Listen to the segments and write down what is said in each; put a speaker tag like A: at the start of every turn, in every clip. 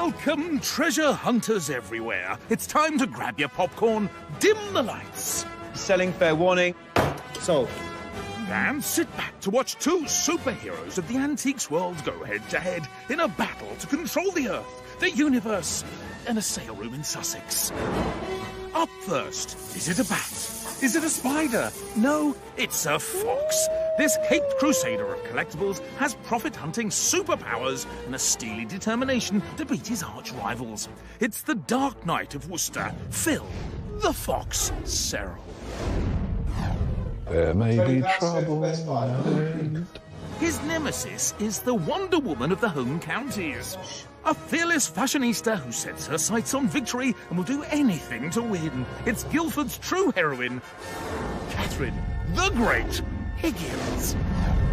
A: Welcome, treasure hunters everywhere. It's time to grab your popcorn, dim the lights,
B: Selling fair warning. Sold.
A: and sit back to watch two superheroes of the antiques world go head to head in a battle to control the Earth, the universe, and a sale room in Sussex. Up first, is it a bat? Is it a spider? No, it's a fox. This caped crusader of collectibles has profit hunting superpowers and a steely determination to beat his arch rivals. It's the Dark Knight of Worcester, Phil, the Fox, Serrell.
C: There may be trouble ahead.
A: His nemesis is the Wonder Woman of the home counties. A fearless fashionista who sets her sights on victory and will do anything to win. It's Guildford's true heroine, Katherine the Great Higgins.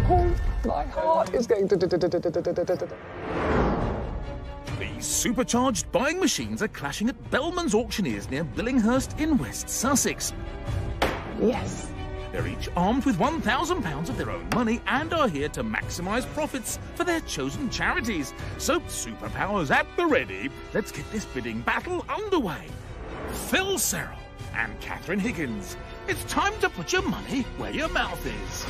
D: Oh, my heart is going to.
A: These supercharged buying machines are clashing at Bellman's Auctioneers near Billingshurst in West Sussex.
D: Yes.
A: They're each armed with £1,000 of their own money and are here to maximise profits for their chosen charities. So, superpowers at the ready. Let's get this bidding battle underway. Phil Serrell and Katherine Higgins. It's time to put your money where your mouth is.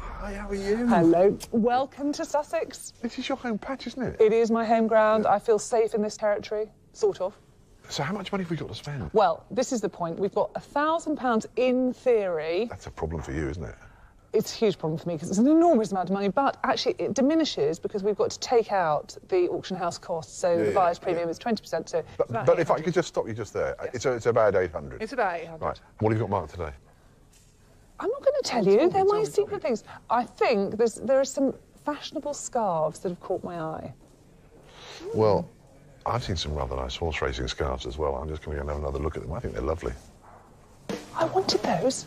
C: Hi, how are you?
D: Hello. Welcome to Sussex.
C: This is your home patch, isn't it?
D: It is my home ground. I feel safe in this territory. Sort of.
C: So how much money have we got to spend?
D: Well, this is the point. We've got a thousand pounds in theory.
C: That's a problem for you, isn't it?
D: It's a huge problem for me because it's an enormous amount of money, but actually it diminishes because we've got to take out the auction house costs. So the buyer's
C: yeah.
D: premium is 20%. So
C: But, but if I could just stop you just there, it's, it's about 800.
D: It's about 800.
C: Right, what have you got marked today?
D: I'm not going to tell you. They're my secret things. I think there's, there are some fashionable scarves that have caught my eye.
C: Well, I've seen some rather nice horse racing scarves as well. I'm just going to go and have another look at them. I think they're lovely.
D: I wanted those.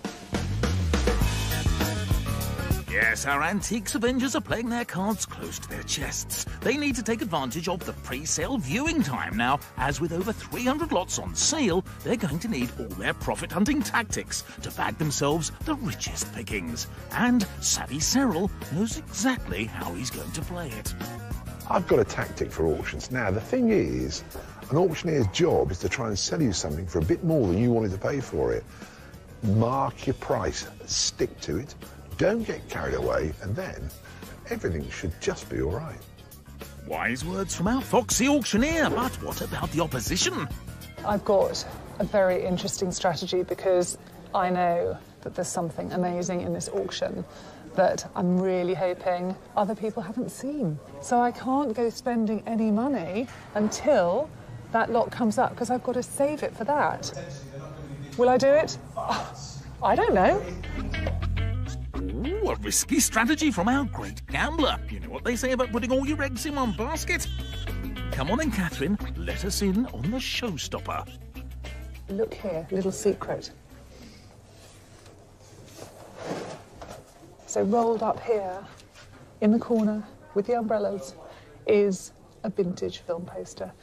A: Yes, our antiques Avengers are playing their cards close to their chests. They need to take advantage of the pre sale viewing time now, as with over 300 lots on sale, they're going to need all their profit hunting tactics to bag themselves the richest pickings. And Savvy Serrell knows exactly how he's going to play it.
C: I've got a tactic for auctions. Now, the thing is, an auctioneer's job is to try and sell you something for a bit more than you wanted to pay for it. Mark your price, stick to it, don't get carried away, and then everything should just be all right.
A: Wise words from our foxy auctioneer, but what about the opposition?
D: I've got a very interesting strategy because I know that there's something amazing in this auction that I'm really hoping other people haven't seen. So I can't go spending any money until that lot comes up because I've got to save it for that. Will I do it? Oh, I don't know.
A: Ooh, a risky strategy from our great gambler. You know what they say about putting all your eggs in one basket? Come on then, Katherine, let us in on the showstopper.
D: Look here, little secret. So rolled up here in the corner with the umbrellas is a vintage film poster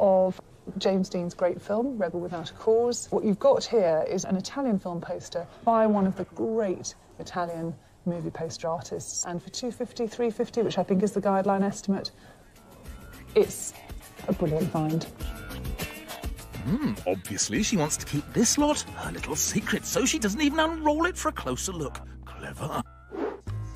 D: of James Dean's great film, Rebel Without a Cause. What you've got here is an Italian film poster by one of the great Italian movie poster artists. And for 250, 350, which I think is the guideline estimate, it's a brilliant find.
A: Hmm, obviously, she wants to keep this lot her little secret, so she doesn't even unroll it for a closer look. Clever.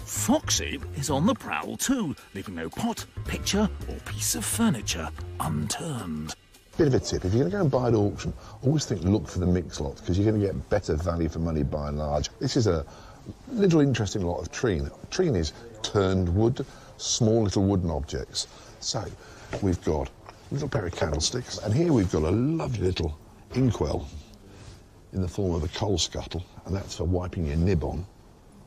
A: Foxy is on the prowl too, leaving no pot, picture, or piece of furniture unturned.
C: Bit of a tip, if you're going to go and buy at auction, always think look for the mix lot, because you're going to get better value for money by and large. This is a little interesting lot of treen. Treen is turned wood, small little wooden objects. So, we've got a little pair of candlesticks, and here we've got a lovely little inkwell in the form of a coal scuttle, and that's for wiping your nib on.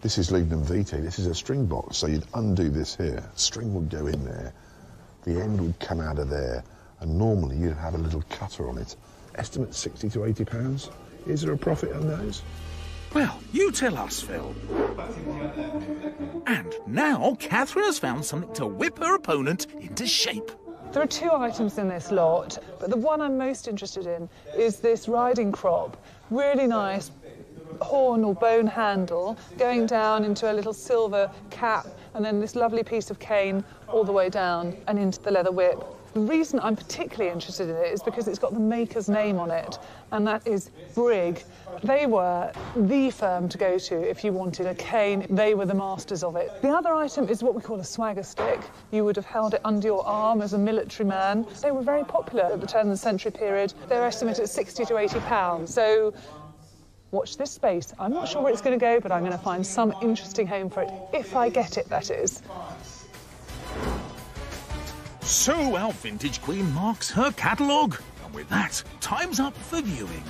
C: This is Lignum Vitae, this is a string box, so you'd undo this here, string would go in there, the end would come out of there, and normally you'd have a little cutter on it. Estimate 60 to 80 pounds. Is there a profit on those?
A: Well, you tell us, Phil. And now Catherine has found something to whip her opponent into shape.
D: There are two items in this lot, but the one I'm most interested in is this riding crop. Really nice horn or bone handle going down into a little silver cap and then this lovely piece of cane all the way down and into the leather whip. The reason I'm particularly interested in it is because it's got the maker's name on it, and that is Brigg. They were the firm to go to if you wanted a cane. They were the masters of it. The other item is what we call a swagger stick. You would have held it under your arm as a military man. They were very popular at the turn of the century period. They're estimated at 60 to 80 pounds. So watch this space. I'm not sure where it's going to go, but I'm going to find some interesting home for it, if I get it, that is.
A: So our vintage queen marks her catalogue. And with that, time's up for viewing.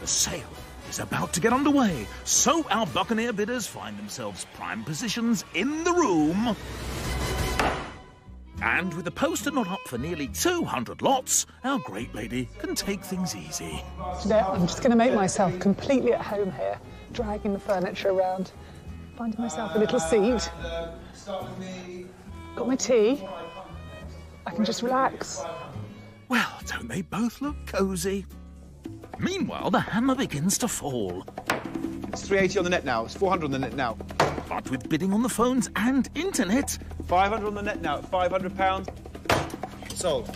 A: The sale is about to get underway, so our Buccaneer bidders find themselves prime positions in the room. And with the poster not up for nearly 200 lots, our great lady can take things easy.
D: Today, I'm just going to make myself completely at home here, dragging the furniture around, finding myself a little seat. Got my tea. I can just relax.
A: Well, don't they both look cosy? Meanwhile, the hammer begins to fall.
B: It's 380 on the net now. It's 400 on the net now.
A: But with bidding on the phones and internet,
B: 500 on the net now. 500 pounds. Sold.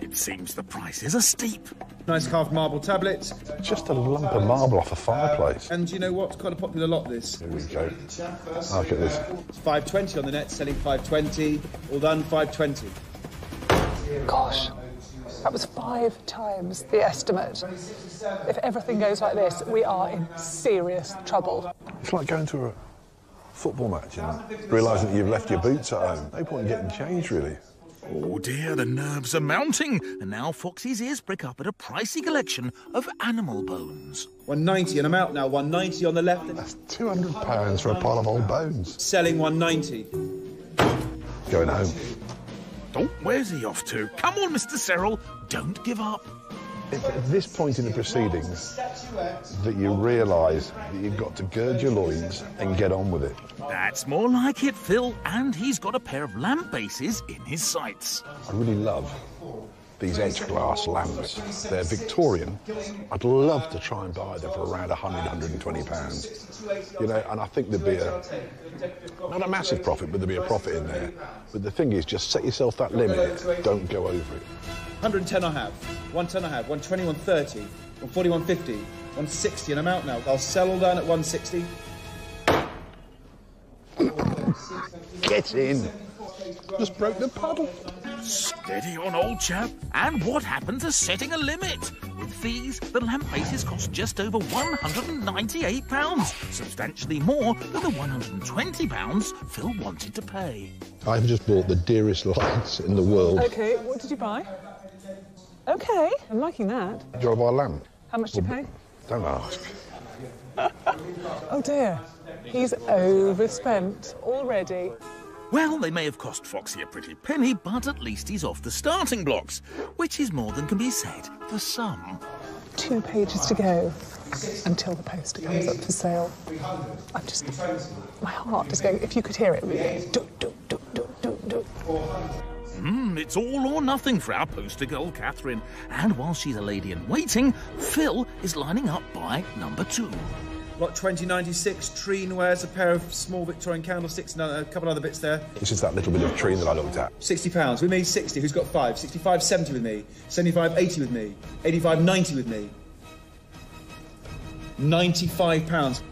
A: it seems the prices are steep.
B: Nice carved marble tablets.
C: Just a lump of marble off a fireplace.
B: And you know what? Quite a popular lot, this.
C: Here we go. Ah, Look at this.
B: 520 on the net, selling 520. All done, 520.
D: Gosh, that was five times the estimate. If everything goes like this, we are in serious trouble.
C: It's like going to a football match and realising that you've left your boots at home. No point in getting changed, really.
A: Oh dear, the nerves are mounting, and now Foxy's ears prick up at a pricey collection of animal bones.
B: 190, and I'm out now. 190 on the left.
C: That's £200 for a pile of old bones.
B: Selling 190.
C: Going home.
A: Oh, where's he off to? Come on, Mr. Serrell, don't give up.
C: It's at this point in the proceedings that you realise that you've got to gird your loins and get on with it.
A: That's more like it, Phil, and he's got a pair of lamp bases in his sights.
C: I really love these edge glass lamps. They're Victorian. I'd love to try and buy them for around 100, 120 pounds. You know, and I think there'd be a, not a massive profit, but there'd be a profit in there. But the thing is, just set yourself that limit. Don't go over it.
B: 110 I have. 110 I have. 120, 130. 140, 150. 160, and I'm out now. I'll sell all down at 160.
C: Get in. Just broke the puddle.
A: Steady on, old chap. And what happened to setting a limit? With fees, the lamp bases cost just over £198, substantially more than the £120 Phil wanted to pay.
C: I've just bought the dearest lights in the world.
D: Okay, what did you buy? Okay, I'm liking that.
C: Do you want to buy a lamp?
D: How much did you pay?
C: Don't ask.
D: Oh dear, he's overspent already.
A: Well, they may have cost Foxy a pretty penny, but at least he's off the starting blocks, which is more than can be said for some.
D: Two pages to go until the poster comes up for sale. I'm just, my heart is going. If you could hear it, be do do do do do do.
A: Hmm, it's all or nothing for our poster girl, Katherine. And while she's a lady in waiting, Phil is lining up by number two.
B: Lot 2096, Treen wares a pair of small Victorian candlesticks and a couple other bits there.
C: It's just that little bit of tree that I looked at.
B: 60 pounds. With me, 60. Who's got five? 65, 70 with me. 75, 80 with me. 85, 90 with me. 95 pounds.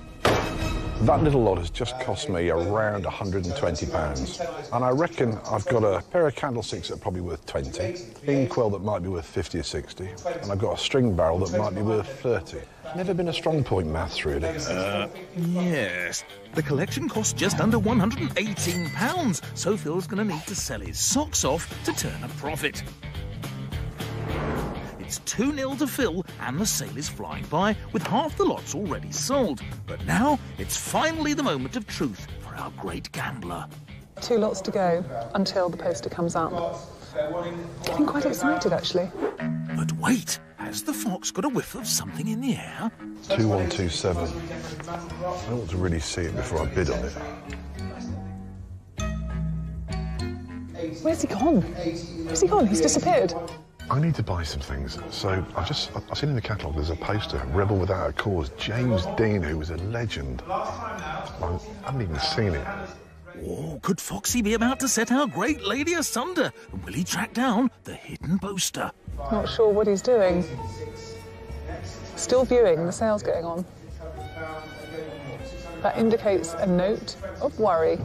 C: That little lot has just cost me around 120 pounds. And I reckon I've got a pair of candlesticks that are probably worth 20, inkwell that might be worth 50 or 60, and I've got a string barrel that might be worth 30. Never been a strong point maths, really.
A: Uh, yes, the collection costs just under £118, so Phil's going to need to sell his socks off to turn a profit. It's 2 0 to Phil, and the sale is flying by with half the lots already sold. But now it's finally the moment of truth for our great gambler.
D: Two lots to go until the poster comes up. Getting quite excited actually.
A: But wait, has the fox got a whiff of something in the air?
C: 2127. I want to really see it before I bid on it.
D: Where's he gone? Where's he gone? He's disappeared.
C: I need to buy some things. So I've just I've seen in the catalogue there's a poster, Rebel Without a Cause, James Dean, who was a legend. I haven't even seen it.
A: Oh, could Foxy be about to set our great lady asunder? And will he track down the hidden poster?
D: Not sure what he's doing. Still viewing, the sale's going on. That indicates a note of worry.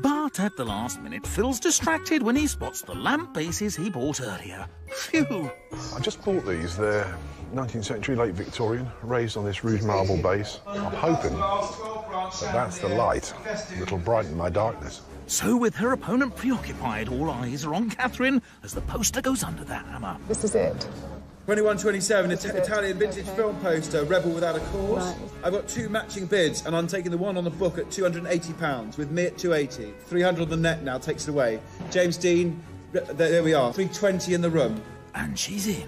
A: But at the last minute, Phil's distracted when he spots the lamp bases he bought earlier. Phew!
C: I just bought these. They're 19th century, late Victorian, raised on this Rouge marble base. I'm hoping that that's the light that'll brighten my darkness.
A: So, with her opponent preoccupied, all eyes are on Katherine as the poster goes under the hammer.
D: This is it.
B: 2127, It-
D: it.
B: Italian vintage
D: Okay.
B: film poster, Rebel Without a Cause.
D: Right.
B: I've got two matching bids, and I'm taking the one on the book at £280, with me at 280 300 on the net now takes it away. James Dean, re- there, there we are. 320 in the room,
A: And she's in.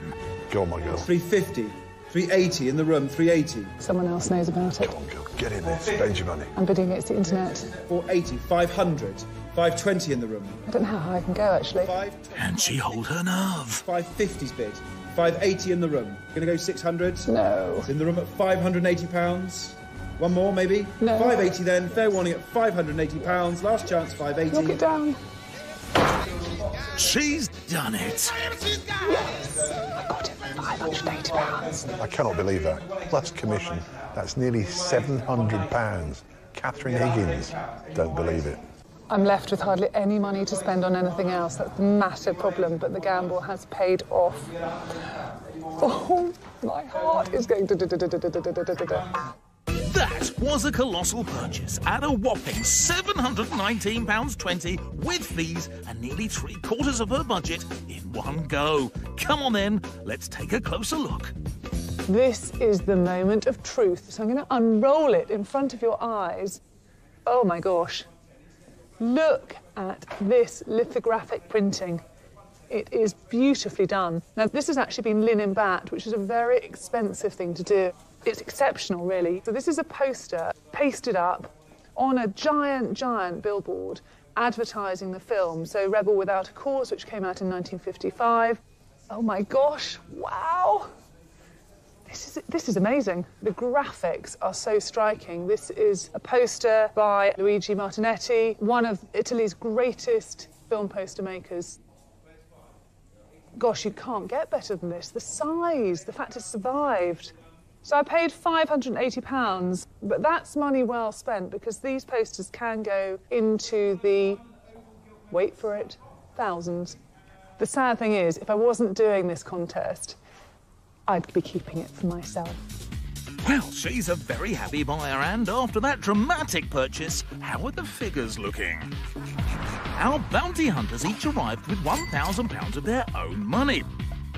C: Go on, my girl.
B: 350, 380 in the room, 380,
D: Someone else knows about it.
C: Come on, girl. Get in there. Spend your money.
D: I'm bidding against the internet.
B: 480, 500, 520 in the room,
D: I don't know how high I can go actually.
B: 520.
A: And she hold her nerve.
B: 550's bid. 580 in the room. Gonna go 600.
D: No.
B: It's In the room at 580 pounds. One more, maybe.
D: No.
B: 580 then. Fair warning at 580 pounds. Last chance,
D: Knock
B: 580.
D: it down.
A: She's done it. Yes.
D: I got it for 580 pounds.
C: I cannot believe that. Plus commission. That's nearly £700. Katherine Higgins. Don't believe it.
D: I'm left with hardly any money to spend on anything else. That's a massive problem, but the gamble has paid off. Oh, my heart is going to.
A: That was a colossal purchase at a whopping £719.20 with fees and nearly three quarters of her budget in one go. Come on then, let's take a closer look.
D: This is the moment of truth. So I'm going to unroll it in front of your eyes. Oh my gosh. Look at this lithographic printing. It is beautifully done. Now, this has actually been linen bat, which is a very expensive thing to do. It's exceptional, really. So, this is a poster pasted up on a giant, giant billboard advertising the film. So, Rebel Without a Cause, which came out in 1955. Oh my gosh, wow! This is, this is amazing. The graphics are so striking. This is a poster by Luigi Martinati, one of Italy's greatest film poster makers. Gosh, you can't get better than this. The size, the fact it survived. So I paid £580, but that's money well spent because these posters can go into the, wait for it, thousands. The sad thing is, if I wasn't doing this contest, I'd be keeping it for myself.
A: Well, she's a very happy buyer, and after that dramatic purchase, how are the figures looking? Our bounty hunters each arrived with £1,000 of their own money.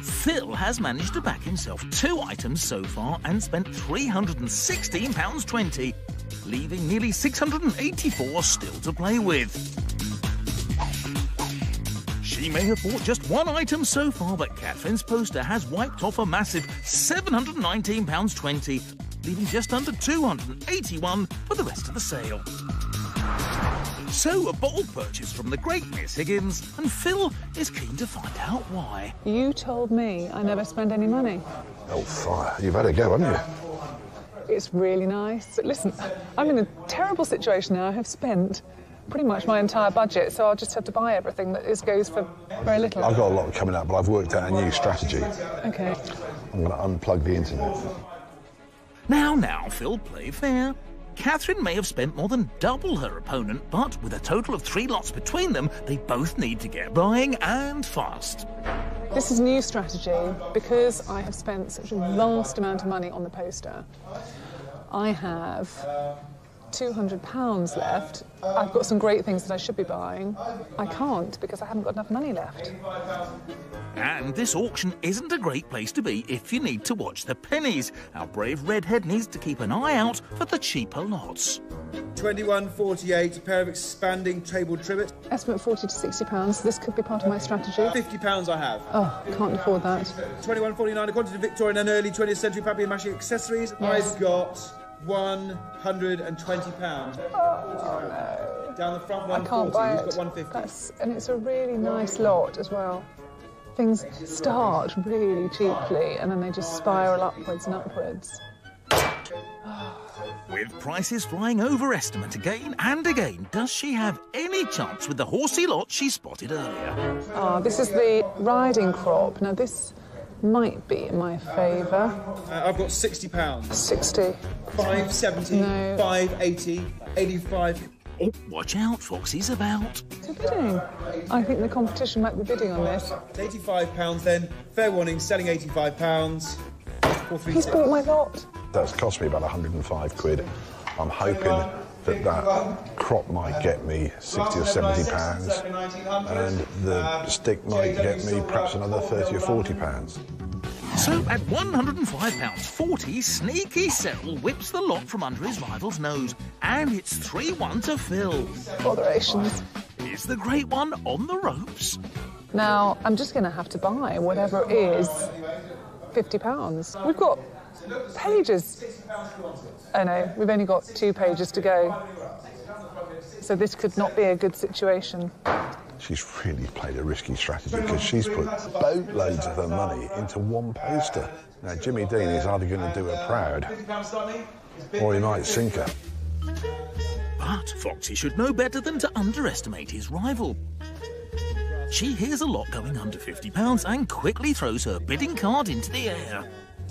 A: Phil has managed to back himself two items so far and spent £316.20, leaving nearly 684 still to play with. She may have bought just one item so far, but Katherine's poster has wiped off a massive £719.20, leaving just under 281 for the rest of the sale. So, a bold purchase from the great Miss Higgins, and Phil is keen to find out why.
D: You told me I never spend any money.
C: Oh, fire. You've had a go, haven't you?
D: It's really nice. But listen, I'm in a terrible situation now. I have spent pretty much my entire budget, so I'll just have to buy everything that is goes for very little.
C: I've got a lot coming up, but I've worked out a new strategy.
D: Okay.
C: I'm going to unplug the internet.
A: Now, now, Phil, play fair. Katherine may have spent more than double her opponent, but with a total of three lots between them, they both need to get buying and fast.
D: This is a new strategy because I have spent such a vast amount of money on the poster. I have £200 left. I've got some great things that I should be buying. I can't because I haven't got enough money left.
A: And this auction isn't a great place to be if you need to watch the pennies. Our brave redhead needs to keep an eye out for the cheaper lots.
B: 2148, a pair of expanding table trivet.
D: Estimate 40 to 60 pounds. This could be part of my strategy.
B: 50 pounds I have.
D: Oh, can't afford that.
B: 2149, a quantity of Victorian and early 20th century papier mâché accessories.
D: Yes.
B: I've got 120 pounds. Down the front,
D: I
B: 140.
D: can't buy
B: You've
D: it.
B: got 150.
D: That's, and it's a really nice lot as well. Things start really cheaply and then they just spiral upwards and upwards.
A: With prices flying over estimate again and again, does she have any chance with the horsey lot she spotted earlier?
D: Ah, this is the riding crop. Now, this might be in my favour.
B: Uh, I've got 60 pounds.
D: 60.
B: 570,
D: No.
B: 580, 85.
A: Oh, watch out, Foxy's about.
D: So bidding. I think the competition might be bidding on this.
B: 85 pounds then. Fair warning, selling 85 pounds.
D: He's bought my lot.
C: That's cost me about 105 quid. I'm hoping that that crop might get me 60 or 70 pounds, and the stick might get me perhaps another 30 or 40 pounds.
A: So at £105.40, Sneaky Serrell whips the lot from under his rival's nose. And it's 3 1 to Phil.
D: Botherations.
A: Is the great one on the ropes?
D: Now, I'm just going to have to buy whatever it is £50. We've got pages. Oh no, we've only got two pages to go. So this could not be a good situation.
C: She's really played a risky strategy because she's put boatloads of her money into one poster. Now, Jimmy Dean is either going to do her proud or he might sink her.
A: But Foxy should know better than to underestimate his rival. She hears a lot going under £50 and quickly throws her bidding card into the air.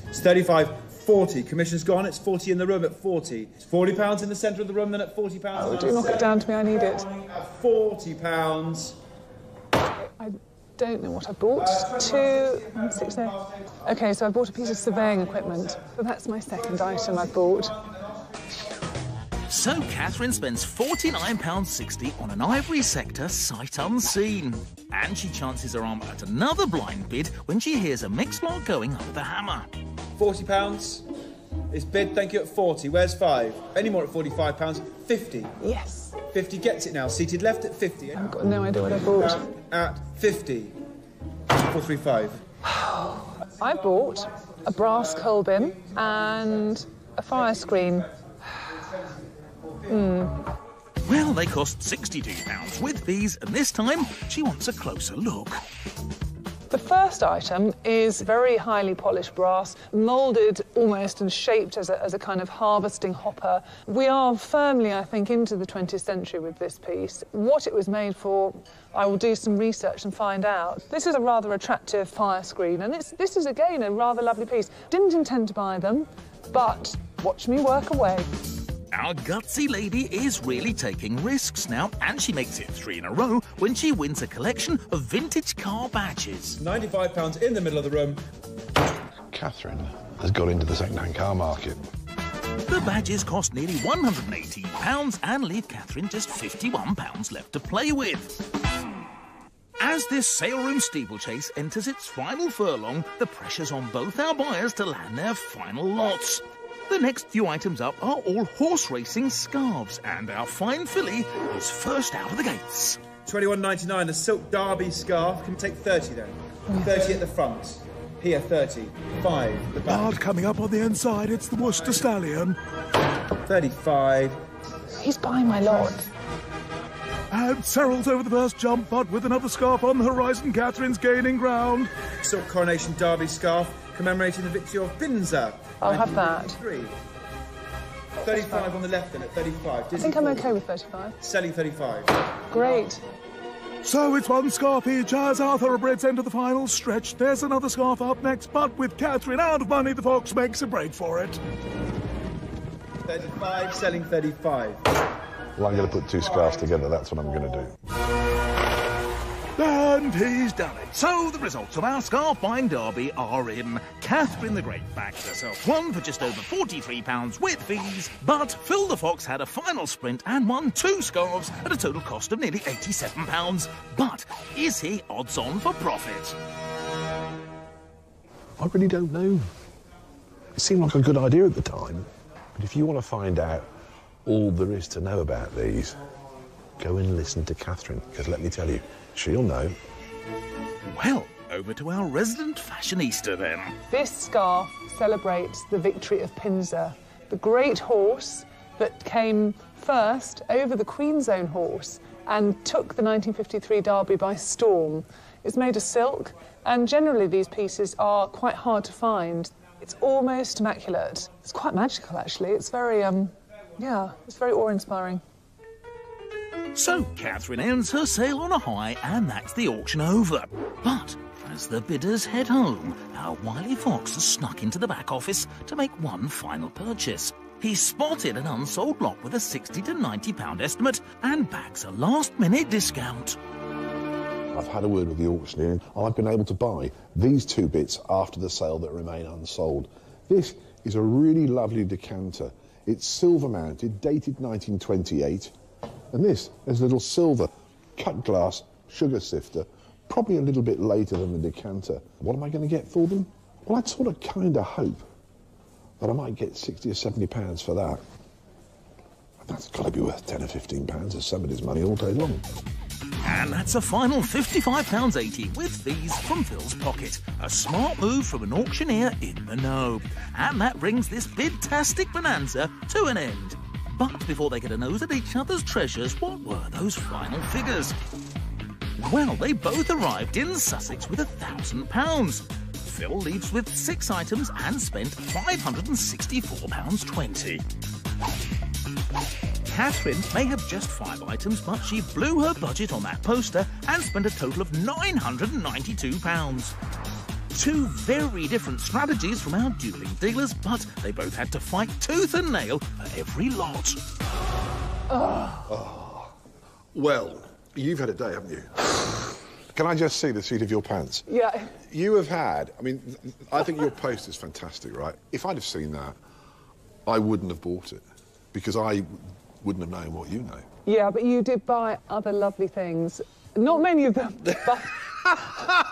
B: It's 35, 40. Commission's gone. It's 40 in the room at 40. It's 40 pounds in the centre of the room, then at 40 pounds.
D: Oh, do knock it down to me, I need it.
B: 40 pounds.
D: I don't know what I bought. Two, one, six, no. Okay, so I bought a piece of surveying equipment. So that's my second item I bought.
A: So Catherine spends £49.60 on an ivory sector sight unseen. And she chances her arm at another blind bid when she hears a mixed lot going under the hammer.
B: 40 pounds. It's bid, thank you, at 40. Where's five? Any more at 45 pounds? 50.
D: Yes.
B: 50 gets it now. Seated left at 50.
D: I've got no idea what I bought.
B: Uh, at 50. 435.
D: I bought a brass coal bin and a fire screen. Mm.
A: Well, they cost £62 with fees, and this time she wants a closer look.
D: The first item is very highly polished brass, moulded almost and shaped as a, as a kind of harvesting hopper. We are firmly, I think, into the 20th century with this piece. What it was made for, I will do some research and find out. This is a rather attractive fire screen, and this is again a rather lovely piece. Didn't intend to buy them, but watch me work away.
A: Our gutsy lady is really taking risks now, and she makes it three in a row when she wins a collection of vintage car badges.
B: 95 pounds in the middle of the room.
C: Katherine has got into the second-hand car market.
A: The badges cost nearly £118 and leave Katherine just £51 left to play with. As this sale room steeplechase enters its final furlong, the pressure's on both our buyers to land their final lots. The next few items up are all horse racing scarves, and our fine filly is first out of the gates.
B: 21.99. the silk derby scarf. Can we take 30 then? 30 at the front. Here, 30. 5 the back.
A: Hard coming up on the inside, it's the Worcester Stallion.
B: 35.
D: He's buying my lot.
A: And Serrell's over the first jump, but with another scarf on the horizon, Katherine's gaining ground.
B: Silk coronation derby scarf commemorating the victory of Pinza.
D: I'll have that.
B: 1953. 35 on the left then at 35.
D: I think I'm okay with 35.
B: Selling 35.
D: Great.
A: So it's one scarf each as our thoroughbreds enter the final stretch. There's another scarf up next, but with Katherine out of money, the Fox makes a break for it.
B: 35, selling 35.
C: Well, I'm going to put two scarves together. That's what I'm going to do.
A: And he's done it. So the results of our scarf buying derby are in. Katherine the Great backed herself one for just over £43 with fees, but Phil the Fox had a final sprint and won two scarves at a total cost of nearly £87. But is he odds on for profit?
C: I really don't know. It seemed like a good idea at the time. But if you want to find out all there is to know about these, go and listen to Katherine, because let me tell you, she'll know.
A: Well, over to our resident fashionista then.
D: This scarf celebrates the victory of Pinza, the great horse that came first over the Queen's own horse and took the 1953 Derby by storm. It's made of silk, and generally these pieces are quite hard to find. It's almost immaculate. It's quite magical, actually. It's very, um, yeah, it's very awe-inspiring.
A: So Catherine ends her sale on a high, and that's the auction over. But as the bidders head home, our wily fox has snuck into the back office to make one final purchase. He spotted an unsold lot with a 60 to 90 pound estimate and backs a last minute discount.
C: I've had a word with the auctioneer I've been able to buy these two bits after the sale that remain unsold. This is a really lovely decanter. It's silver mounted, dated 1928. And this is a little silver cut glass sugar sifter, probably a little bit later than the decanter. What am I going to get for them? Well, I'd sort of kind of hope that I might get 60 or 70 pounds for that. That's got to be worth 10 or 15 pounds of somebody's money all day long.
A: And that's a final £55.80 with fees from Phil's pocket. A smart move from an auctioneer in the know. And that brings this bid-tastic bonanza to an end. But before they get a nose at each other's treasures, what were those final figures? Well, they both arrived in Sussex with a thousand pounds. Phil leaves with six items and spent £564.20. Catherine may have just five items, but she blew her budget on that poster and spent a total of £992. Two very different strategies from our dueling dealers, but they both had to fight tooth and nail for every lot. Ah.
C: Well, you've had a day, haven't you? Can I just see the seat of your pants?
D: Yeah.
C: You have had, I mean, I think your post is fantastic, right? If I'd have seen that, I wouldn't have bought it because I wouldn't have known what you know.
D: Yeah, but you did buy other lovely things. Not many of them, but,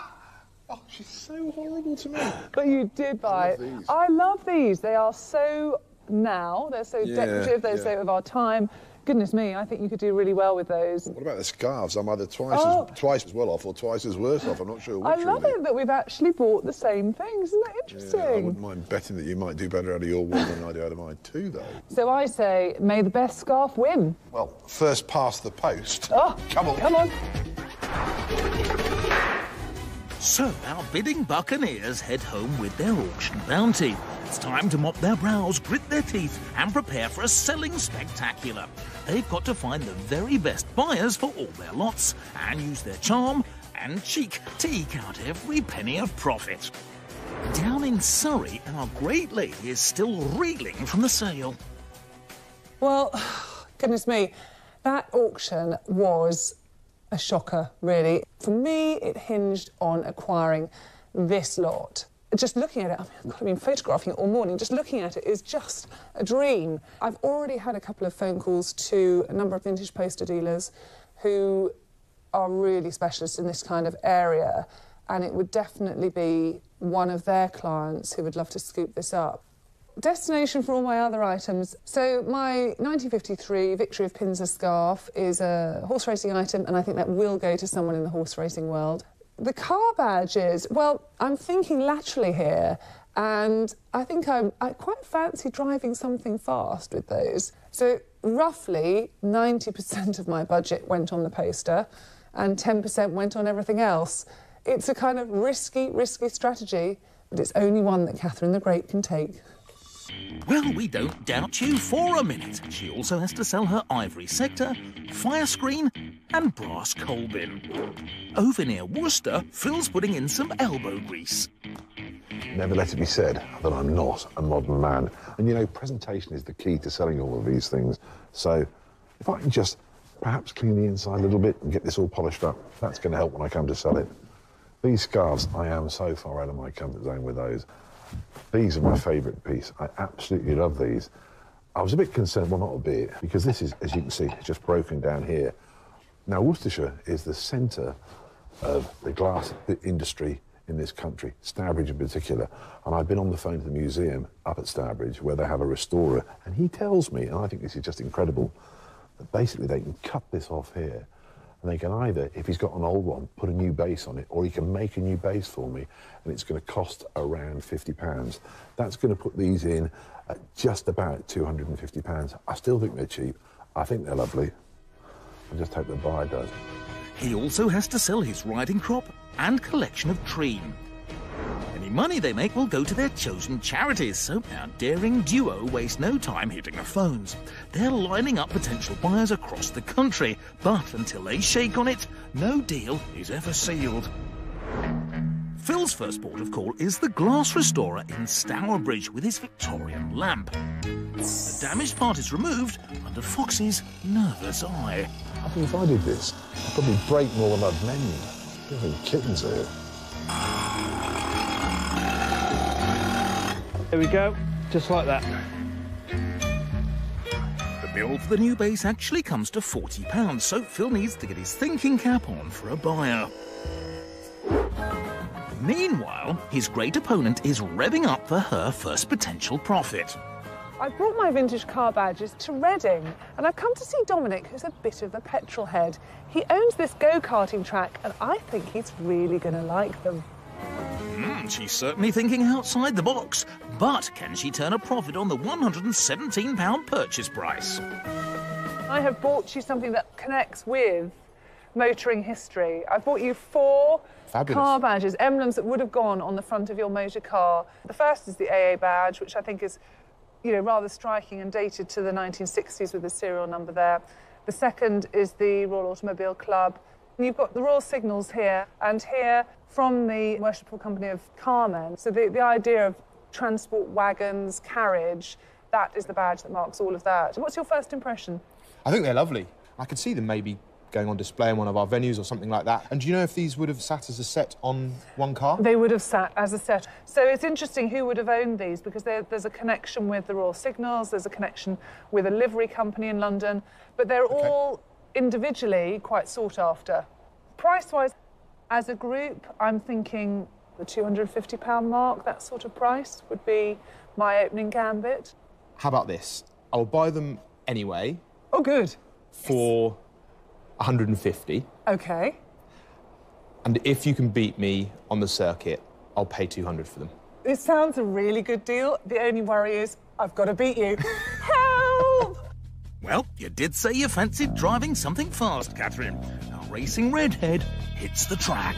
C: Oh, she's so horrible to me.
D: but you did buy.
C: love these.
D: I love these. They are so now. They're so
C: Yeah,
D: decorative. They're
C: yeah.
D: so of our time. Goodness me, I think you could do really well with those.
C: What about the scarves? I'm either twice,
D: Oh.
C: as, twice as well off or twice as worse off. I'm not sure which.
D: I love
C: really.
D: it that we've actually bought the same things. Isn't that
C: Yeah,
D: interesting?
C: I wouldn't mind betting that you might do better out of your one than I do out of mine too, though.
D: So I say, may the best scarf win.
C: Well, first past the post.
D: Oh,
C: come on.
D: Come on.
A: So our bidding buccaneers head home with their auction bounty. It's time to mop their brows, grit their teeth, and prepare for a selling spectacular. They've got to find the very best buyers for all their lots and use their charm and cheek to eke out every penny of profit. Down in Surrey, our great lady is still reeling from the sale.
D: Well, goodness me, that auction was a shocker, really. For me, it hinged on acquiring this lot. Just looking at it, I mean, God, I've been photographing it all morning. Just looking at it is just a dream. I've already had a couple of phone calls to a number of vintage poster dealers who are really specialists in this kind of area, and it would definitely be one of their clients who would love to scoop this up. Destination for all my other items. So my 1953 Victory of Pinza scarf is a horse racing item, and I think that will go to someone in the horse racing world. The car badges. Well, I'm thinking laterally here, and I think I'm, I quite fancy driving something fast with those. So roughly 90% of my budget went on the poster, and 10% went on everything else. It's a kind of risky, risky strategy, but it's only one that Katherine the Great can take.
A: Well, we don't doubt you for a minute. She also has to sell her ivory sector, fire screen, and brass coal bin. Over near Worcester, Phil's putting in some elbow grease.
C: Never let it be said that I'm not a modern man. And you know, presentation is the key to selling all of these things. So if I can just perhaps clean the inside a little bit and get this all polished up, that's going to help when I come to sell it. These scarves, I am so far out of my comfort zone with those. These are my favourite piece. I absolutely love these. I was a bit concerned, well, not a bit, because this is, as you can see, just broken down here. Now, Worcestershire is the centre of the glass industry in this country, Stourbridge in particular. And I've been on the phone to the museum up at Stourbridge where they have a restorer, and he tells me, and I think this is just incredible, that basically they can cut this off here and they can either, if he's got an old one, put a new base on it, or he can make a new base for me, and it's going to cost around £50. That's going to put these in at just about £250. I still think they're cheap. I think they're lovely. I just hope the buyer does.
A: He also has to sell his riding crop and collection of treen. Money they make will go to their chosen charities, so our daring duo waste no time hitting the phones. They're lining up potential buyers across the country, but until they shake on it, no deal is ever sealed. Phil's first port of call is the glass restorer in Stourbridge with his Victorian lamp. The damaged part is removed under Fox's nervous eye.
C: I think if I did this, I'd probably break more than I'd mend. Are kittens here.
E: There we go, just like that.
A: The bill for the new base actually comes to £40, so Phil needs to get his thinking cap on for a buyer. Meanwhile, his great opponent is revving up for her first potential profit.
D: I brought my vintage car badges to Reading and I've come to see Dominic, who's a bit of a petrol head. He owns this go karting track and I think he's really going to like them.
A: Hmm, she's certainly thinking outside the box, but can she turn a profit on the £117 purchase price?
D: I have bought you something that connects with motoring history. I've bought you four
B: Fabulous.
D: car badges, emblems that would have gone on the front of your motor car. The first is the AA badge, which I think is, you know, rather striking and dated to the 1960s with the serial number there. The second is the Royal Automobile Club. You've got the Royal Signals here, and here from the Worshipful Company of Carmen. So the, the idea of transport wagons, carriage, that is the badge that marks all of that. What's your first impression?
F: I think they're lovely. I could see them maybe going on display in one of our venues or something like that. And do you know if these would have sat as a set on one car?
D: They would have sat as a set. So it's interesting who would have owned these because there's a connection with the Royal Signals, there's a connection with a livery company in London, but they're all individually quite sought after. Price wise, as a group, I'm thinking the £250 mark, that sort of price would be my opening gambit.
F: How about this? I'll buy them anyway
D: Oh, good.
F: for 150.
D: Okay.
F: And if you can beat me on the circuit, I'll pay 200 for them.
D: It sounds a really good deal. The only worry is I've got to beat you.
A: Well, you did say you fancied driving something fast, Katherine. Our racing redhead hits the track.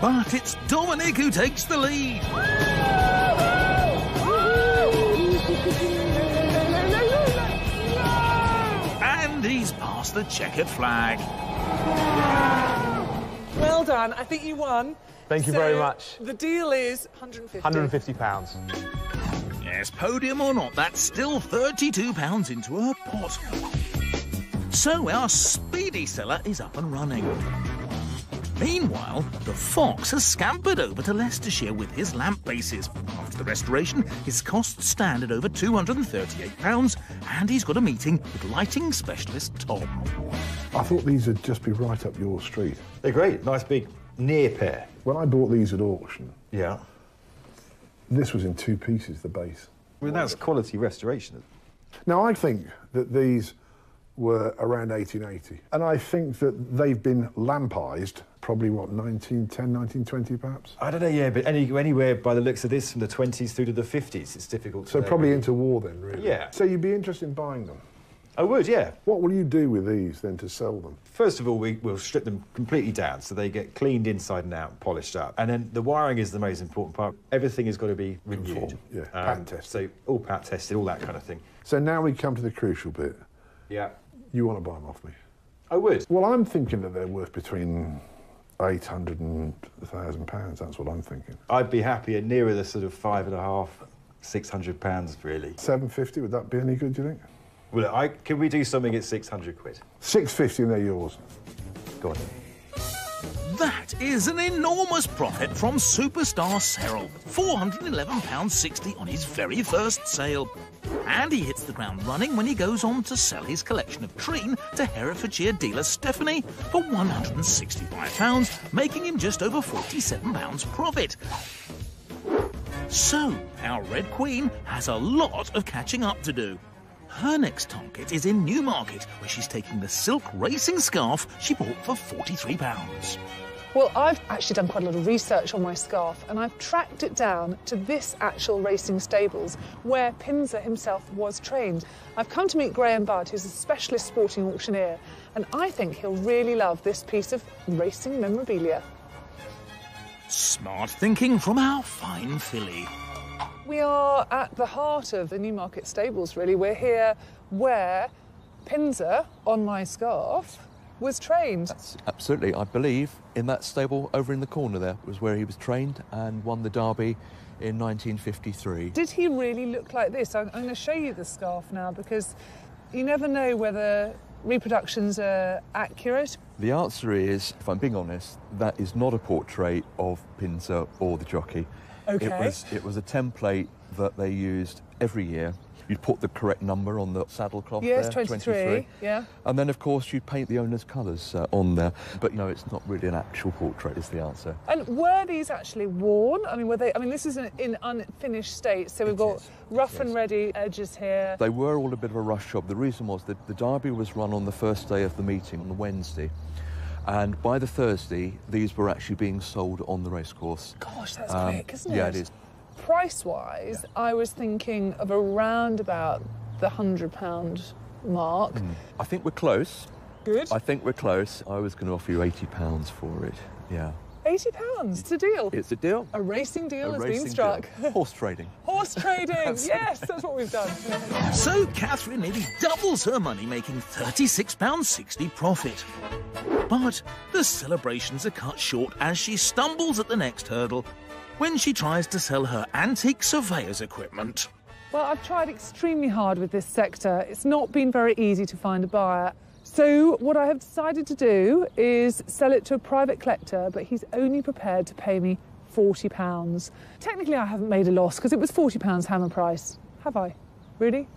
A: But it's Dominic who takes the lead. And he's past the checkered flag.
D: Well done. I think you won.
E: Thank you
D: So,
E: very much.
D: The deal is 150.
E: 150 pounds.
A: Yes, podium or not, that's still £32 into her pot. So our speedy seller is up and running. Meanwhile, the Fox has scampered over to Leicestershire with his lamp bases. After the restoration, his costs stand at over £238, and he's got a meeting with lighting specialist Tom.
C: I thought these would just be right up your street.
G: They're great. Nice big near pair.
C: When I bought these at auction,
G: Yeah.
C: this was in two pieces, the base.
G: Well, that's quality restoration.
C: Now, I think that these were around 1880, and I think that they've been lampised probably, what, 1910, 1920 perhaps?
G: I don't know, yeah, but any, anywhere by the looks of this, from the 20s through to the 50s, it's difficult to
C: So
G: know,
C: probably
G: really.
C: into war then, really.
G: Yeah.
C: So you'd be interested in buying them.
G: I would, yeah.
C: What will you do with these then to sell them?
G: First of all, we, we'll strip them completely down so they get cleaned inside and out polished up. And then the wiring is the most important part. Everything has got to be renewed. Um,
C: Conform, yeah, PAT tested.
G: So all PAT tested, all that kind of thing.
C: So now we come to the crucial bit.
G: Yeah.
C: You want to buy them off me?
G: I would.
C: Well, I'm thinking that they're worth between 800 and 1,000 pounds. That's what I'm thinking.
G: I'd be happier nearer the sort of five and a half, six hundred pounds, really.
C: 750, would that be any good, do you think?
G: Well, I, can we do something at 600 quid?
C: 650 and they're yours.
G: Go on.
A: That is an enormous profit from superstar Serrell. £411.60 on his very first sale. And he hits the ground running when he goes on to sell his collection of Treen to Herefordshire dealer Stephanie for £165, making him just over £47 profit. So, our Red Queen has a lot of catching up to do. Her next target is in Newmarket, where she's taking the silk racing scarf she bought for £43.
D: Well, I've actually done quite a lot of research on my scarf and I've tracked it down to this actual racing stables where Pinza himself was trained. I've come to meet Graham Budd, who's a specialist sporting auctioneer, and I think he'll really love this piece of racing memorabilia.
A: Smart thinking from our fine filly.
D: We are at the heart of the Newmarket stables, really. We're here where Pinza, on my scarf, was trained.
H: Absolutely. I believe in that stable over in the corner there was where he was trained and won the Derby in 1953.
D: Did he really look like this? I'm, I'm going to show you the scarf now because you never know whether reproductions are accurate.
H: The answer is, if I'm being honest, that is not a portrait of Pinza or the jockey.
D: Okay.
H: It was, it was a template that they used every year. You'd put the correct number on the saddle cloth
D: Yes,
H: there,
D: 23, yeah.
H: And then, of course, you'd paint the owner's colours uh, on there. But no, it's not really an actual portrait, is the answer.
D: And were these actually worn? I mean, were they? I mean, this is in, in unfinished state, so we've
H: It
D: got
H: is,
D: rough and ready edges here.
H: They were all a bit of a rush job. The reason was that the derby was run on the first day of the meeting on the Wednesday. And by the Thursday, these were actually being sold on the racecourse.
D: Gosh, that's
H: Um,
D: quick, isn't it?
H: Yeah, it is.
D: Price-wise, I was thinking of around about the hundred pound mark.
H: I think we're close.
D: Good.
H: I think we're close. I was going to offer you £80 for it. Yeah.
D: Eighty pounds. It's a deal.
H: It's a deal.
D: a racing deal
H: A
D: has
H: racing
D: been struck.
H: deal. Horse trading.
D: Horse trading. yes, that's what we've done.
A: So Katherine nearly doubles her money, making £36.60 profit. But the celebrations are cut short as she stumbles at the next hurdle when she tries to sell her antique surveyor's equipment.
D: Well, I've tried extremely hard with this sector. It's not been very easy to find a buyer. So, what I have decided to do is sell it to a private collector, but he's only prepared to pay me £40. Technically, I haven't made a loss because it was £40 hammer price. Have I? Really?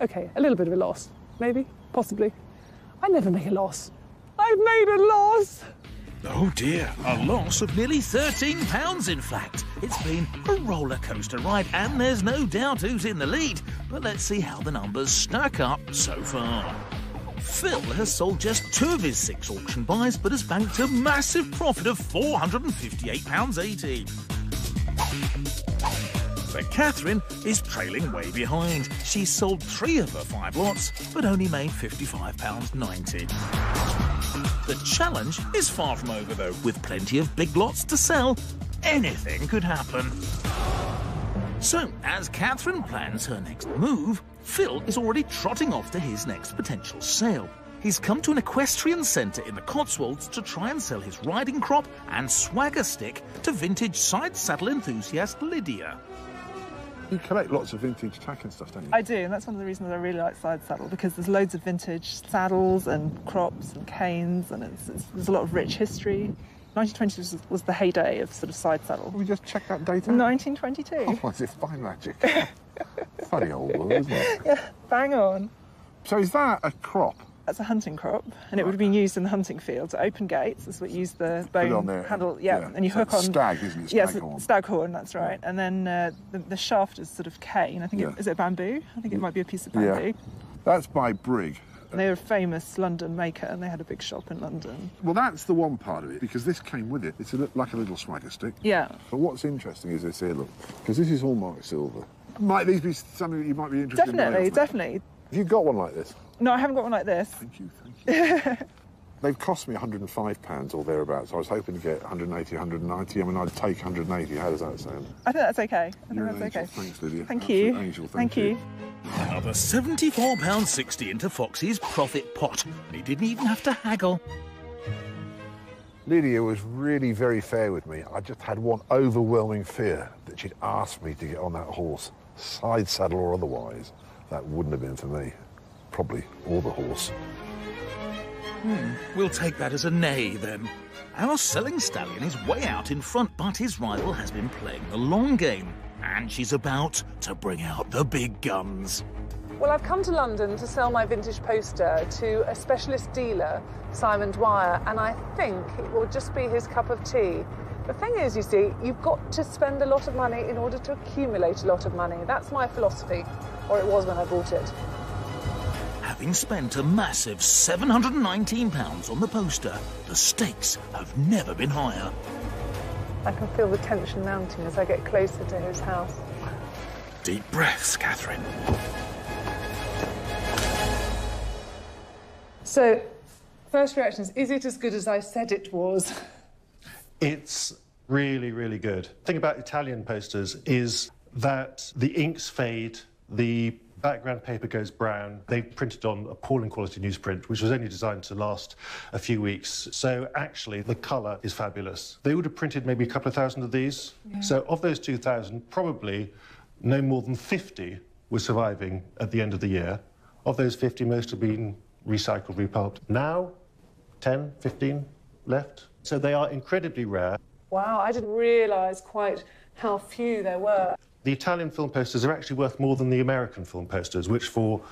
D: Okay, a little bit of a loss. Maybe, possibly. I never make a loss. I've made a loss!
A: Oh dear, a loss of nearly £13 in fact. It's been a roller coaster ride and there's no doubt who's in the lead. But let's see how the numbers stack up so far. Phil has sold just two of his six auction buys but has banked a massive profit of £458.80. But Katherine is trailing way behind. She's sold three of her five lots, but only made £55.90. The challenge is far from over, though. With plenty of big lots to sell, anything could happen. So, as Katherine plans her next move, Phil is already trotting off to his next potential sale. He's come to an equestrian centre in the Cotswolds to try and sell his riding crop and swagger stick to vintage side saddle enthusiast Lydia.
C: You collect lots of vintage tack and stuff, don't you?
I: I do, and that's one of the reasons I really like side saddle because there's loads of vintage saddles and crops and canes, and it's, it's, there's a lot of rich history. 1920 was, was the heyday of sort of side saddle.
C: we just check that data.
I: 1922.
C: Oh, as if by magic. Funny old world, isn't it?
I: Yeah, Bang on.
C: So is that a crop?
I: That's a hunting crop, and it would have been used in the hunting field to open gates. That's what you use the bone
C: there.
I: handle, yeah,
C: Yeah.
I: and you
C: So
I: hook on
C: stag, isn't it?
I: Yes,
C: Staghorn.
I: staghorn. That's right. And then uh, the, the shaft is sort of cane. I think
C: Yeah.
I: it, is it bamboo? I think it might be a piece of bamboo. Yeah.
C: That's by Brigg.
I: And they were a famous London maker, and they had a big shop in London.
C: Well, that's the one part of it because this came with it. It's a, li- like a little swagger stick.
I: Yeah.
C: But what's interesting is this here, look, because this is hallmark silver. Might these be something that you might be interested in?
I: Definitely,
C: off me?
I: definitely.
C: Have you got one like this?
I: No, I haven't got one like this.
C: Thank you, thank you. They've cost me £105 or thereabouts. I was hoping to get 180, 190. I mean, I'd take 180. How does that sound?
I: I think that's okay. I think
C: You're an
I: that's
C: angel.
I: okay.
C: Thanks, Lydia.
I: Thank
C: Absolute
I: you.
C: angel, thank you.
I: you.
A: Another £74.60 into Foxy's profit pot. He didn't even have to haggle.
C: Lydia was really very fair with me. I just had one overwhelming fear that she'd asked me to get on that horse, side saddle or otherwise. That wouldn't have been for me. Probably, or the horse.
A: Hmm, we'll take that as a nay then. Our selling stallion is way out in front, but his rival has been playing the long game, and she's about to bring out the big guns.
D: Well, I've come to London to sell my vintage poster to a specialist dealer, Simon Dwyer, and I think it will just be his cup of tea. The thing is, you see, you've got to spend a lot of money in order to accumulate a lot of money. That's my philosophy, or it was when I bought it.
A: At Having spent a massive £719 on the poster, the stakes have never been higher.
D: I can feel the tension mounting as I get closer to his house.
A: Deep breaths, Katherine.
D: So, first reactions is it as good as I said it was?
J: It's really, really good. The thing about Italian posters is that the inks fade, the background paper goes brown. They printed on appalling quality newsprint, which was only designed to last a few weeks. So actually, the colour is fabulous. They would have printed maybe a couple of thousand of these.
D: Yeah.
J: So of those 2,000, probably no more than 50 were surviving at the end of the year. Of those 50, most have been recycled, repulped. Now, 10, 15 left. So they are incredibly rare.
D: Wow, I didn't realise quite how few there were.
J: The Italian film posters are actually worth more than the American film posters, which for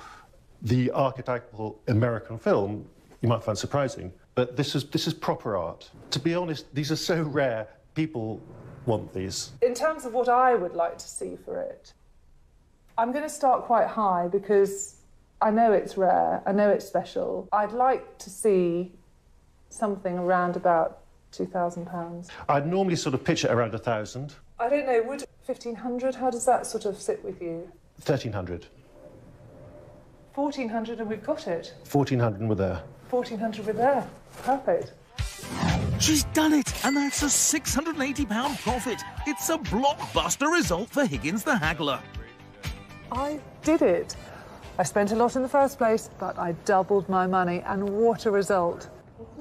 J: the archetypal American film you might find surprising. But this is this is proper art. To be honest, these are so rare. People want these.
D: In terms of what I would like to see for it, I'm going to start quite high because I know it's rare, I know it's special. I'd like to see something around about £2,000.
J: I'd normally sort of pitch it around a thousand,
D: I don't know, would 1500 how does that sort of sit with you?
J: thirteen hundred,
D: 1400 and we've got it.
J: fourteen hundred, and we're there.
D: 1400 we're there. Perfect.
A: She's done it, and that's a £680 profit. It's a blockbuster result for Higgins the Haggler.
D: I did it. I spent a lot in the first place, but I doubled my money, and what a result.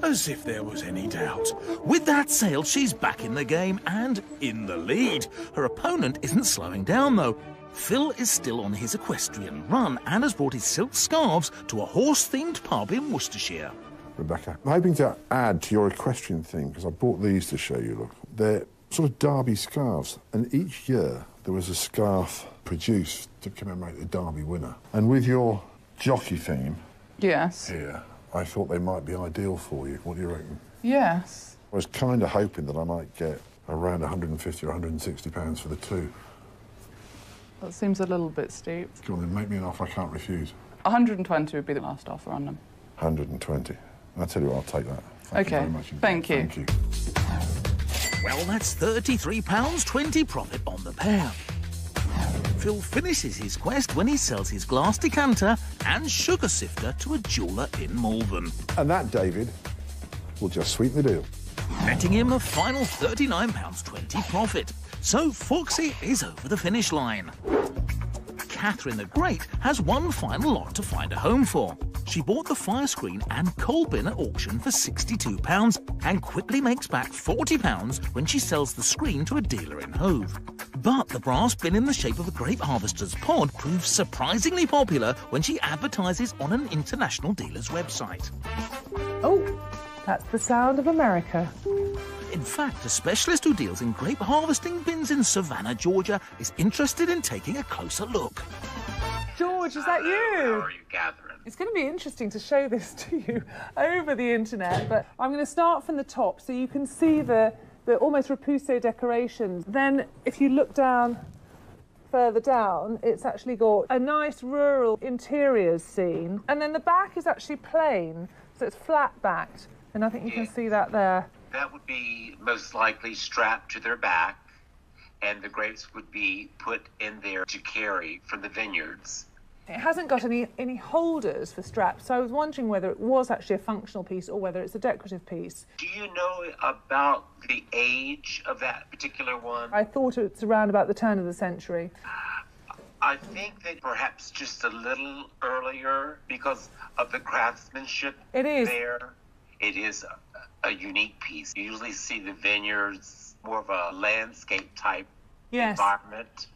A: As if there was any doubt. With that sale, she's back in the game and in the lead. Her opponent isn't slowing down, though. Phil is still on his equestrian run and has brought his silk scarves to a horse themed pub in Worcestershire.
C: Rebecca. I'm hoping to add to your equestrian thing because I brought these to show you. Look, they're sort of Derby scarves, and each year there was a scarf produced to commemorate the Derby winner. And with your jockey theme
K: Yes.
C: here, I thought they might be ideal for you. What do you reckon?
K: Yes.
C: I was kind of hoping that I might get around 150 or 160 pounds for the two.
K: That seems a little bit steep.
C: Go on then, make me an offer I can't refuse.
K: 120 would be the last offer on them.
C: 120. I tell you what, I'll take that. Thank
K: Okay,
C: You very much
K: thank you.
C: Thank you.
A: Well, that's £33.20 profit on the pair. Phil finishes his quest when he sells his glass decanter and sugar sifter to a jeweller in Malvern,
C: And that, David, will just sweeten the deal.
A: netting him a final £39.20 profit. So Foxy is over the finish line. Katherine the Great has one final lot to find a home for. She bought the fire screen and coal bin at auction for £62 and quickly makes back £40 when she sells the screen to a dealer in Hove. But the brass bin in the shape of a grape harvester's pod proves surprisingly popular when she advertises on an international dealer's website.
D: Oh, that's the sound of America.
A: In fact, a specialist who deals in grape harvesting bins in Savannah, Georgia, is interested in taking a closer look.
D: George, is that you?
L: How are you, Katherine?
D: It's going to be interesting to show this to you over the internet, but I'm going to start from the top so you can see the, the almost repoussé decorations. Then, if you look down further down, it's actually got a nice rural interiors scene, and then the back is actually plain, so it's flat backed, and I think you can see that there.
L: That would be most likely strapped to their back, and the grapes would be put in there to carry from the vineyards.
D: It hasn't got any, any holders for straps, so I was wondering whether it was actually a functional piece or whether it's a decorative piece.
L: Do you know about the age of that particular one?
D: I thought it's around about the turn of the century.
L: I think that perhaps just a little earlier because of the craftsmanship
D: It is.
L: there. It is a, a unique piece. You usually see the vineyards more of a landscape type
D: Yes.
L: environment.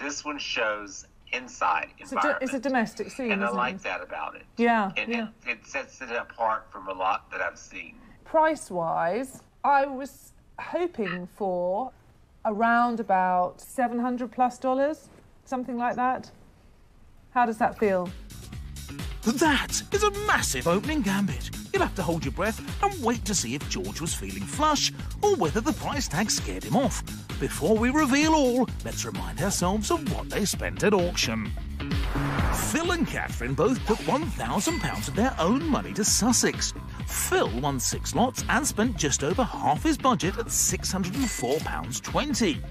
L: This one shows inside
D: It's a,
L: environment.
D: it's a domestic scene,
L: and I
D: isn't
L: like
D: it?
L: that about it.
D: Yeah,
L: And
D: yeah.
L: it, it sets it apart from a lot that I've seen.
D: Price wise, I was hoping for around about 700 plus dollars, something like that. How does that feel?
A: That is a massive opening gambit. You'll have to hold your breath and wait to see if George was feeling flush or whether the price tag scared him off. Before we reveal all, let's remind ourselves of what they spent at auction. Phil and Katherine both put £1,000 of their own money to Sussex. Phil won six lots and spent just over half his budget at £604.20.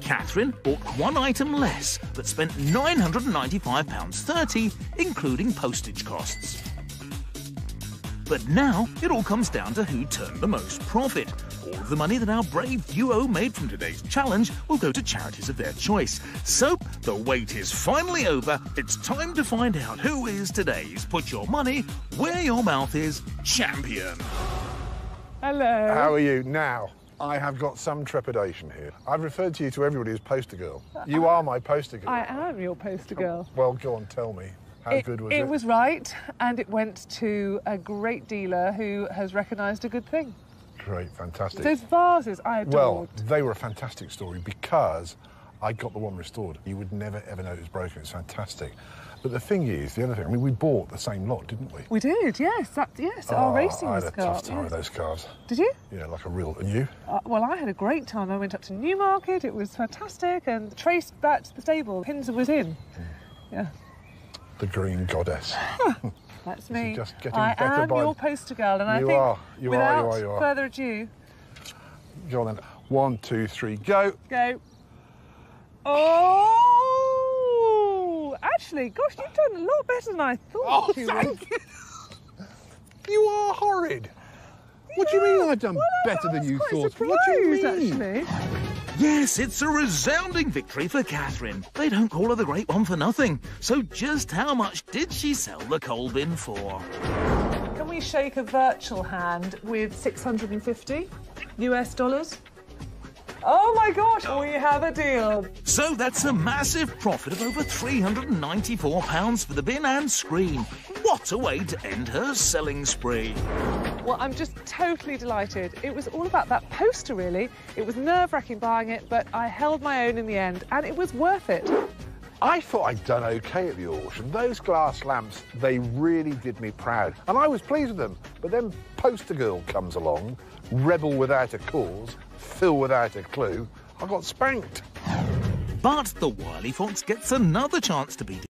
A: Katherine bought one item less but spent £995.30, including postage costs. But now it all comes down to who turned the most profit. All of the money that our brave duo made from today's challenge will go to charities of their choice. So, the wait is finally over. It's time to find out who is today's Put Your Money Where Your Mouth Is champion.
I: Hello.
C: How are you now? I have got some trepidation here. I've referred to you to everybody as poster girl. You are my poster girl.
D: I am your poster girl.
C: Well, go on, tell me. How
D: it,
C: good was
D: it
C: it?
D: was right, and it went to a great dealer who has recognised a good thing.
C: Great, fantastic.
D: Those vases I adored.
C: Well, they were a fantastic story because I got the one restored. You would never ever know it was broken. It's fantastic. But the thing is, the other thing, I mean, we bought the same lot, didn't we?
D: we did, yes, that, yes. our
C: Oh,
D: racing
C: I had a tough time
D: yes.
C: with those cars.
D: Did you?
C: Yeah, like a real. And you?
D: Uh, well, I had a great time. I went up to Newmarket. It was fantastic, and traced back to the stable. Pinza was in.
C: Hmm.
D: Yeah,
C: The green goddess.
D: that's me.
C: just getting
D: I
C: better
D: am
C: by-
D: your poster girl, and I think
C: are, you are, you
D: without
C: are, you are.
D: further ado,
C: Go on then. One, two, three, go.
D: go. Oh, actually, gosh, you've done a lot better than I thought
C: Oh,
D: you
C: thank
D: would.
C: you. You are horrid. What do you mean I've done better than you thought? What do you mean?
D: actually.
A: Yes, it's a resounding victory for Katherine. They don't call her the Great One for nothing. So, just how much did she sell the coal bin for?
D: Can we shake a virtual hand with 650 US dollars? Oh my gosh, we have a deal.
A: So that's a massive profit of over £394 for the bin and screen. What a way to end her selling spree.
D: Well, I'm just totally delighted. It was all about that poster, really. It was nerve wracking buying it, but I held my own in the end, and it was worth it.
C: I thought I'd done okay at the auction. Those glass lamps, they really did me proud. And I was pleased with them. But then Poster Girl comes along, rebel without a cause, Phil without a clue. I got spanked.
A: But the wily fox gets another chance to beat